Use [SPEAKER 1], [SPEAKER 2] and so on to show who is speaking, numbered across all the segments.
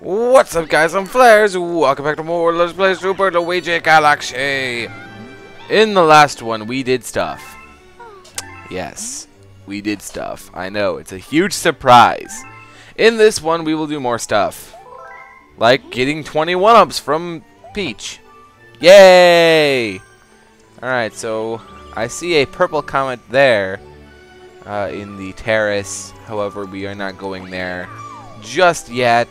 [SPEAKER 1] What's up guys, I'm Flarez, welcome back to more Let's Play Super Luigi Galaxy! In the last one, we did stuff. Yes, we did stuff. I know, it's a huge surprise. In this one, we will do more stuff. Like getting 21 ups from Peach. Yay! Alright, so I see a purple comet there uh, in the terrace. However, we are not going there just yet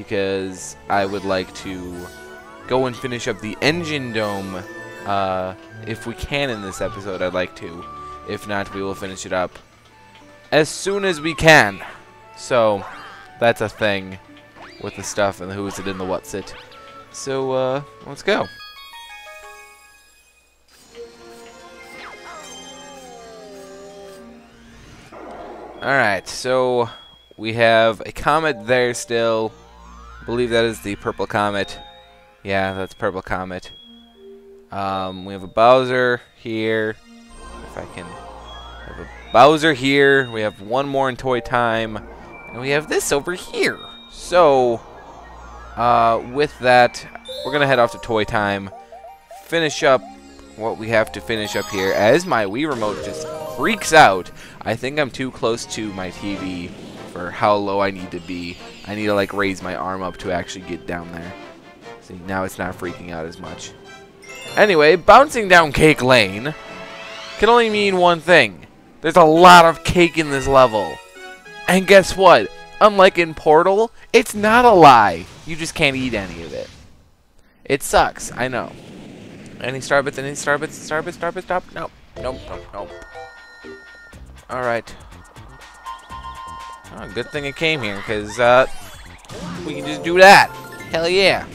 [SPEAKER 1] because I would like to go and finish up the engine dome. Uh, if we can in this episode, I'd like to. If not, we will finish it up as soon as we can. So, that's a thing with the stuff and the who's it and the what's it. So, uh, let's go. Alright, so we have a comet there still believe that is the purple comet. Yeah, that's purple comet. Um, we have a Bowser here. If I can have a Bowser here. We have one more in Toy Time. And we have this over here. So, uh, with that, we're going to head off to Toy Time. Finish up what we have to finish up here. As my Wii Remote just freaks out. I think I'm too close to my TV for how low I need to be. I need to like raise my arm up to actually get down there. See, now it's not freaking out as much. Anyway, bouncing down Cake Lane can only mean one thing. There's a lot of cake in this level. And guess what? Unlike in Portal, it's not a lie. You just can't eat any of it. It sucks, I know. Any Starbits, any Starbits, Starbits, Starbits, stop? Nope, nope, nope, nope. Alright. Oh, good thing it came here, because uh, we can just do that. Hell yeah.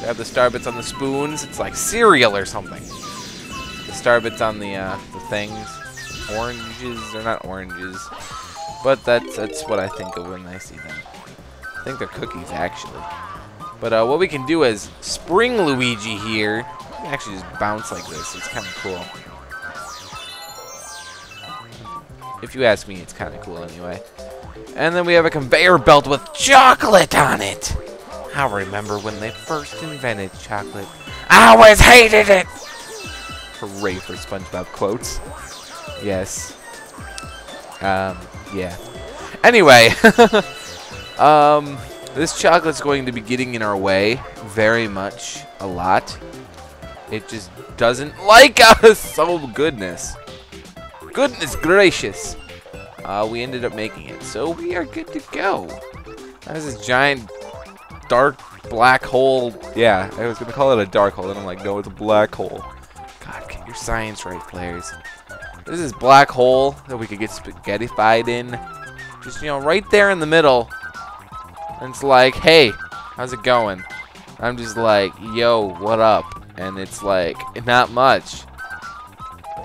[SPEAKER 1] Grab the starbits on the spoons. It's like cereal or something. The starbits on the uh, the things. Oranges, they're not oranges. But that's, that's what I think of when I see them. I think they're cookies, actually. But uh, what we can do is Spring Luigi here. actually just bounce like this. It's kind of cool. If you ask me, it's kind of cool anyway. And then we have a conveyor belt with chocolate on it. I remember when they first invented chocolate. I always hated it! Hooray for SpongeBob quotes. Yes. Um, yeah. Anyway, um, this chocolate's going to be getting in our way very much, a lot. It just doesn't like us. Oh, goodness. Goodness gracious uh, we ended up making it. So we are good to go. There's this giant dark black hole. Yeah, I was going to call it a dark hole, and I'm like, no, it's a black hole. God, get your science right, players. This black hole that we could get spaghettified in. Just, you know, right there in the middle. And it's like, hey, how's it going? I'm just like, yo, what up? And it's like, not much.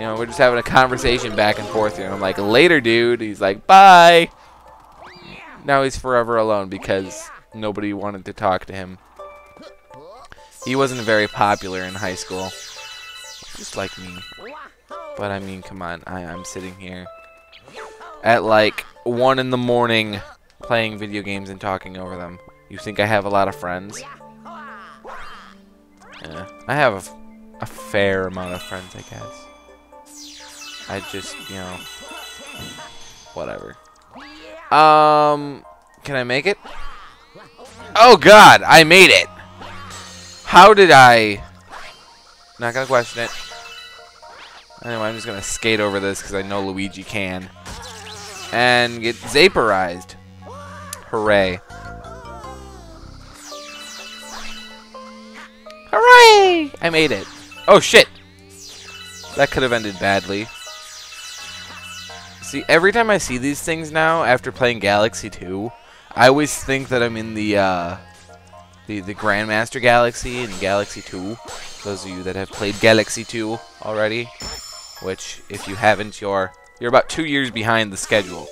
[SPEAKER 1] You know, we're just having a conversation back and forth here. And I'm like, later, dude. He's like, bye. Now he's forever alone because nobody wanted to talk to him. He wasn't very popular in high school. Just like me. But I mean, come on. I, I'm sitting here at like 1 in the morning playing video games and talking over them. You think I have a lot of friends? Yeah, I have a, a fair amount of friends, I guess. I just, you know, whatever. Um, can I make it? Oh god, I made it! How did I... Not gonna question it. Anyway, I'm just gonna skate over this because I know Luigi can. And get vaporized. Hooray. Hooray! I made it. Oh shit! That could have ended badly. See, every time I see these things now, after playing Galaxy 2, I always think that I'm in the, uh, the, the Grandmaster Galaxy in Galaxy 2. Those of you that have played Galaxy 2 already, which, if you haven't, you're, you're about two years behind the schedule.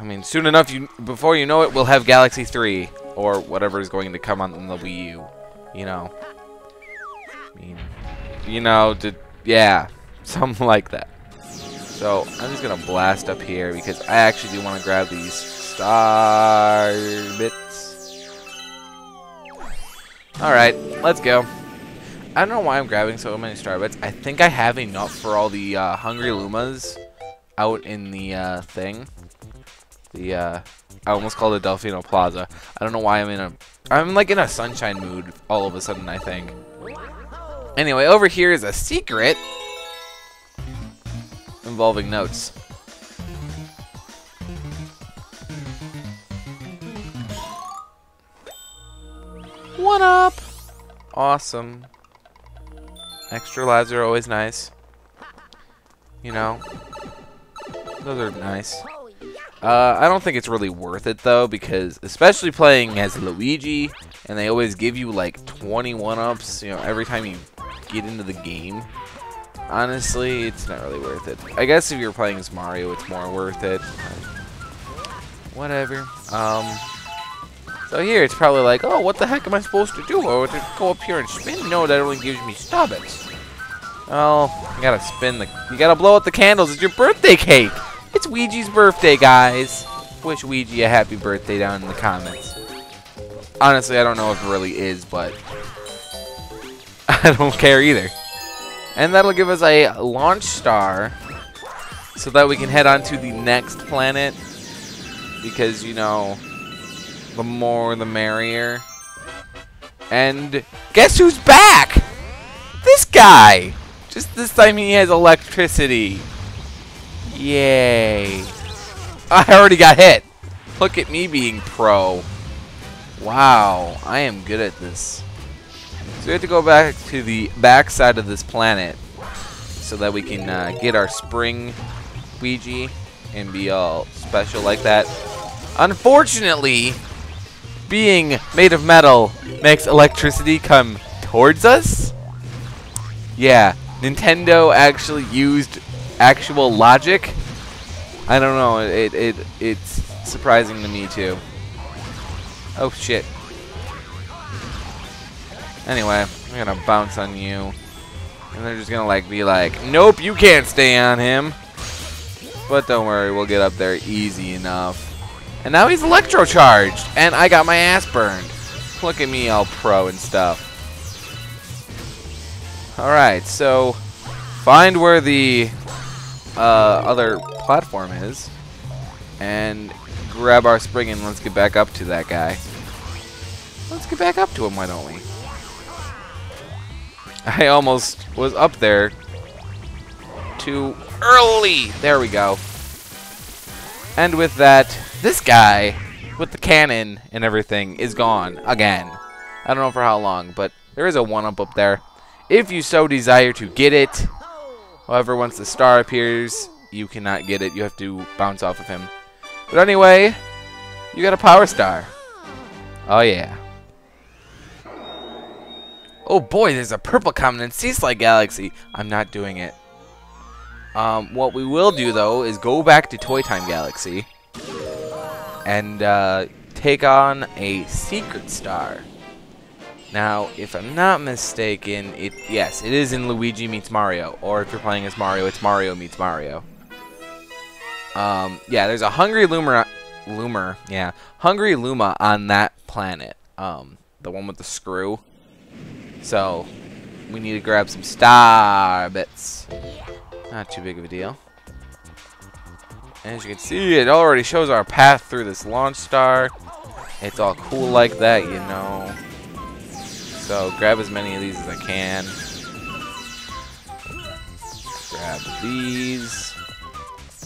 [SPEAKER 1] I mean, soon enough, you before you know it, we'll have Galaxy 3, or whatever is going to come on the Wii U, you know. I mean, you know, to, yeah, something like that. So I'm just going to blast up here because I actually do want to grab these star bits. Alright, let's go. I don't know why I'm grabbing so many star bits. I think I have enough for all the uh, Hungry Lumas out in the uh, thing. The, uh, I almost called it Delfino Plaza. I don't know why I'm in a, I'm like in a sunshine mood all of a sudden, I think. Anyway, over here is a secret involving notes. What up? Awesome. Extra lives are always nice. You know, those are nice. Uh, I don't think it's really worth it though, because especially playing as Luigi, and they always give you like 21 ups, you know, every time you get into the game. Honestly, it's not really worth it. I guess if you're playing as Mario, it's more worth it. Whatever. Um, so here, it's probably like, oh, what the heck am I supposed to do? Oh, to go up here and spin? No, that only gives me stubbins. Oh, you gotta spin the, you gotta blow out the candles. It's your birthday cake. It's Ouija's birthday, guys. Wish Ouija a happy birthday down in the comments. Honestly, I don't know if it really is, but I don't care either. And that'll give us a launch star so that we can head on to the next planet because, you know, the more the merrier. And guess who's back? This guy! Just this time he has electricity. Yay. I already got hit. Look at me being pro. Wow, I am good at this. So we have to go back to the back side of this planet so that we can uh, get our spring Ouija and be all special like that. Unfortunately, being made of metal makes electricity come towards us? Yeah, Nintendo actually used actual logic. I don't know, it, it it's surprising to me too. Oh shit. Anyway, I'm gonna bounce on you. And they're just gonna like be like, nope, you can't stay on him. But don't worry, we'll get up there easy enough. And now he's electrocharged. And I got my ass burned. Look at me all pro and stuff. Alright, so find where the uh, other platform is. And grab our spring and let's get back up to that guy. Let's get back up to him, why don't we? I almost was up there too early. There we go. And with that, this guy with the cannon and everything is gone again. I don't know for how long, but there is a one-up up there. If you so desire to get it, however, once the star appears, you cannot get it. You have to bounce off of him. But anyway, you got a power star. Oh, yeah. Oh boy, there's a purple comet in Sea Slide Galaxy. I'm not doing it. Um, what we will do, though, is go back to Toy Time Galaxy and uh, take on a secret star. Now, if I'm not mistaken, it yes, it is in Luigi meets Mario, or if you're playing as Mario, it's Mario meets Mario. Um, yeah, there's a Hungry Luma, Loomer, yeah, Hungry Luma on that planet. Um, the one with the screw. So, we need to grab some star bits. Not too big of a deal. As you can see, it already shows our path through this launch star. It's all cool like that, you know. So grab as many of these as I can. Grab these.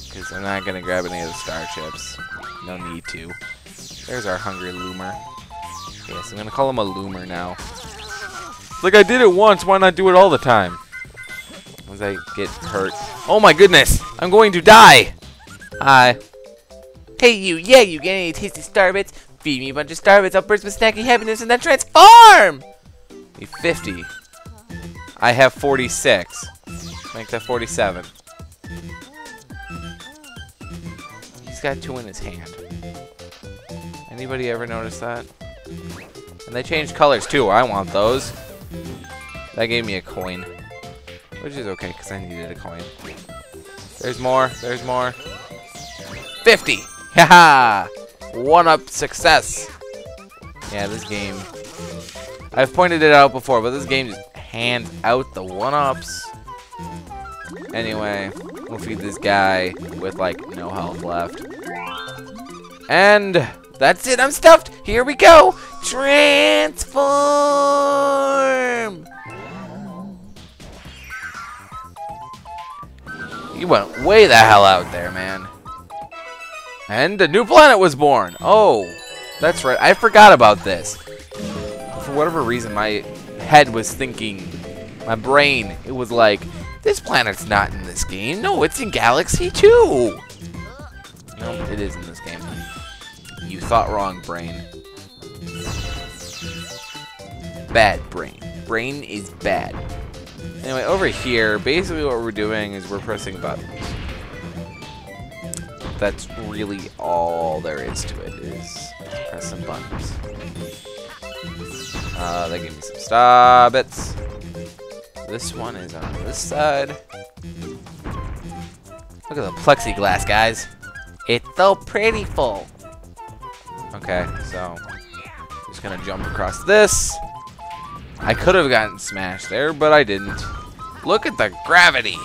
[SPEAKER 1] Because I'm not going to grab any of the star chips. No need to. There's our hungry loomer. Yes, I'm going to call him a loomer now. Like I did it once, why not do it all the time? As I get hurt. Oh my goodness! I'm going to die! Hi. Hey you, yeah, you get any tasty starbits? Feed me a bunch of starbits, I'll burst with snacky happiness and then transform! Be 50. I have 46. Make that 47. He's got two in his hand. Anybody ever notice that? And they changed colors too, I want those. That gave me a coin. Which is okay, because I needed a coin. There's more, there's more. 50. Haha. one-up success. Yeah, this game. I've pointed it out before, but this game just hands out the one-ups. Anyway, we'll feed this guy with like no health left. And that's it. I'm stuffed. Here we go. Transform. You went way the hell out there, man. And a new planet was born. Oh, that's right. I forgot about this. For whatever reason, my head was thinking, my brain, it was like, this planet's not in this game. No, it's in Galaxy 2. No, it is in this game. You thought wrong, brain. Bad brain. Brain is bad. Anyway, over here, basically what we're doing is we're pressing buttons. That's really all there is to it, is press some buttons. Uh, they give me some star bits. This one is on this side. Look at the plexiglass, guys. It's so pretty full. Okay, so just gonna jump across this. I could have gotten smashed there, but I didn't. Look at the gravity.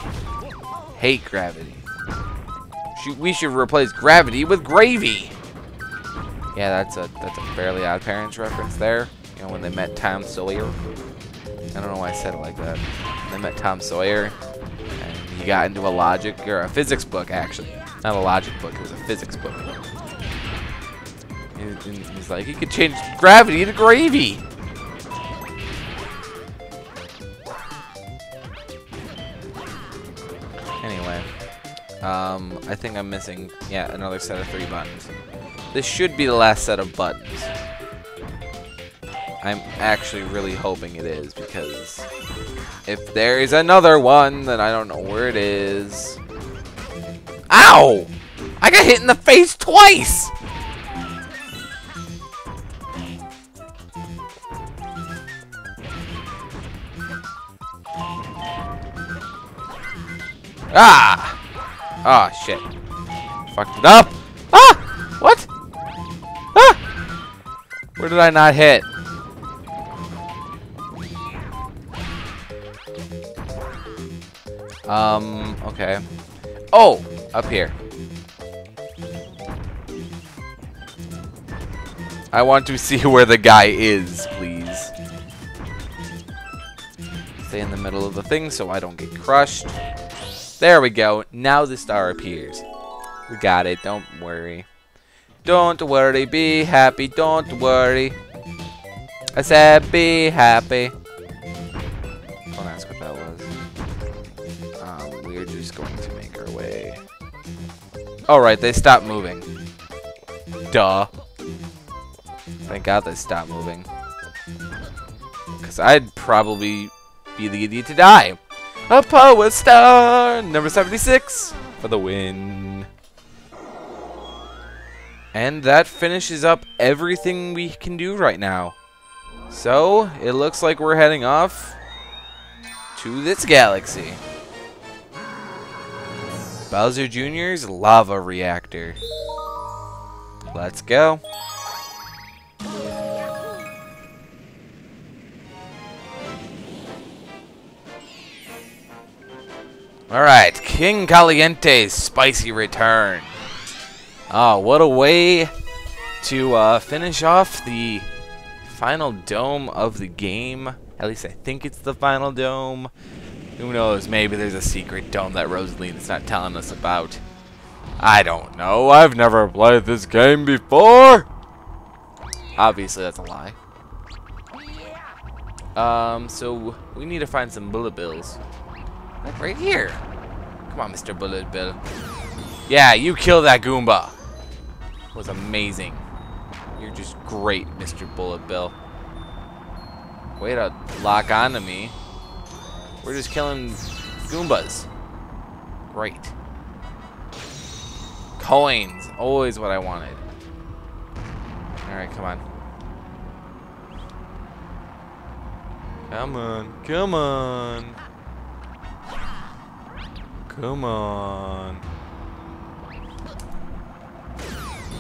[SPEAKER 1] Hate gravity. We should replace gravity with gravy. Yeah, that's a that's a Fairly OddParents reference there. You know when they met Tom Sawyer. I don't know why I said it like that. They met Tom Sawyer, and he got into a logic or a physics book actually, not a logic book. It was a physics book. And he's like, he could change gravity to gravy. Um, I think I'm missing, yeah, another set of three buttons. This should be the last set of buttons. I'm actually really hoping it is because if there is another one, then I don't know where it is. Ow! I got hit in the face twice! Ah! Ah, oh, shit. Fucked it up. Ah! What? Ah! Where did I not hit? Um, okay. Oh! Up here. I want to see where the guy is, please. Stay in the middle of the thing so I don't get crushed. There we go. Now the star appears. We got it. Don't worry. Don't worry. Be happy. Don't worry. I said be happy. Don't ask what that was. Um, we're just going to make our way. Alright, they stopped moving. Duh. Thank God they stopped moving. Because I'd probably be the idiot to die. A power star, number 76, for the win. And that finishes up everything we can do right now. So, it looks like we're heading off to this galaxy. Bowser Jr.'s lava reactor. Let's go. Alright, King Kaliente's spicy return. Oh, what a way to uh, finish off the final dome of the game. At least I think it's the final dome. Who knows, maybe there's a secret dome that Rosalina's not telling us about. I don't know, I've never played this game before! Obviously that's a lie. Um, so we need to find some bullet bills. Like right here. Come on, Mr. Bullet Bill. Yeah, you kill that Goomba. It was amazing. You're just great, Mr. Bullet Bill. Way to lock onto me. We're just killing Goombas. Great. Coins. Always what I wanted. Alright, come on. Come on. Come on. Come on.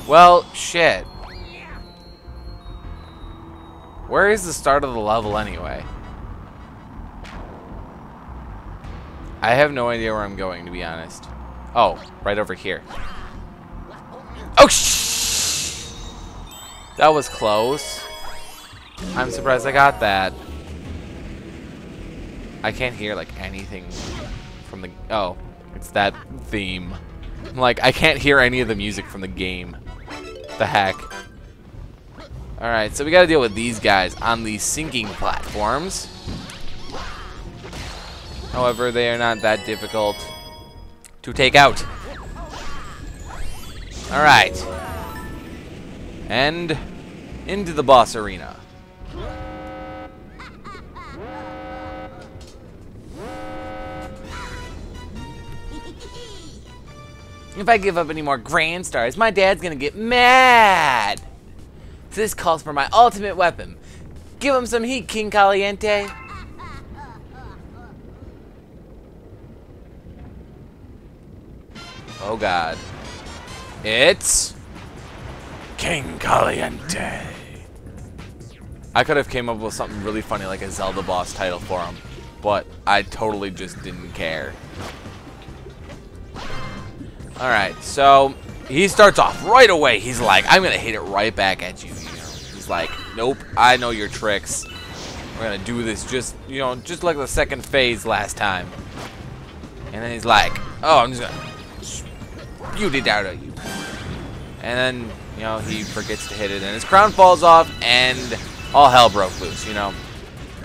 [SPEAKER 1] Well, shit. Where is the start of the level anyway? I have no idea where I'm going, to be honest. Oh, right over here. Oh, shh! That was close. I'm surprised I got that. I can't hear, like, anything from the... Oh, it's that theme. Like, I can't hear any of the music from the game. The heck? Alright, so we gotta deal with these guys on these sinking platforms. However, they are not that difficult to take out. Alright. And into the boss arena. If I give up any more Grand Stars, my dad's gonna get mad. So This calls for my ultimate weapon. Give him some heat, King Kaliente. Oh god. It's King Kaliente. I could have came up with something really funny like a Zelda boss title for him, but I totally just didn't care. Alright, so he starts off right away. He's like, I'm going to hit it right back at you. He's like, nope, I know your tricks. We're going to do this just, you know, just like the second phase last time. And then he's like, oh, I'm just going to spewed it out at you. And then, you know, he forgets to hit it, and his crown falls off, and all hell broke loose, you know.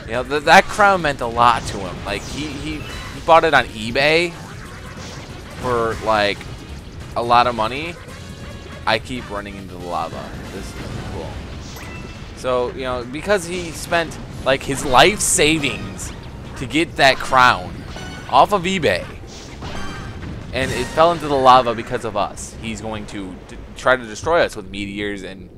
[SPEAKER 1] You know, th that crown meant a lot to him. Like, he, he, he bought it on eBay for, like, a lot of money. I keep running into the lava. This is cool. So, you know, because he spent, like, his life savings to get that crown off of eBay, and it fell into the lava because of us. He's going to, try to destroy us with meteors and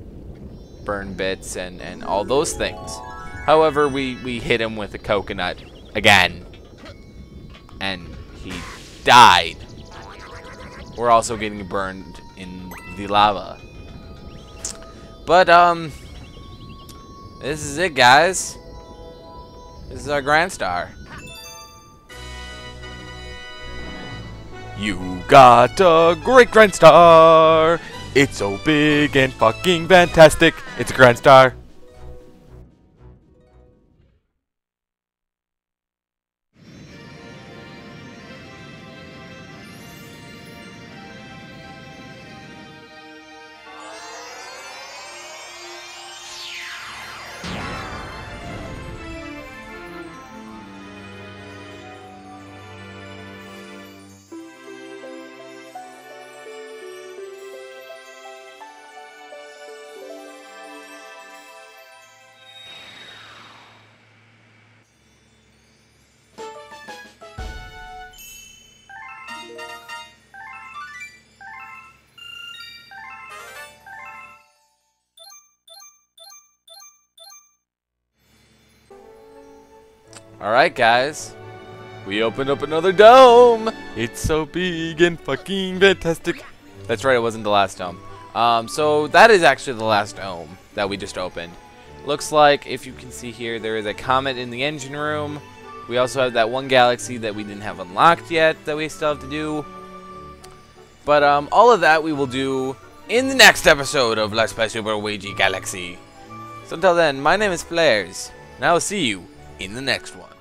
[SPEAKER 1] burn bits and, and all those things. However, we, we hit him with a coconut again. And he died. We're also getting burned in the lava. But, um, this is it, guys. This is our Grand Star. You got a great Grand Star. It's so big and fucking fantastic. It's a Grand Star. Alright, guys. We opened up another dome. It's so big and fucking fantastic. That's right, it wasn't the last dome. Um, so that is actually the last dome that we just opened. Looks like, if you can see here, there is a comet in the engine room. We also have that one galaxy that we didn't have unlocked yet that we still have to do. But um, all of that we will do in the next episode of Let's Play Super Luigi Galaxy. So until then, my name is Flarez, and I will see you in the next one.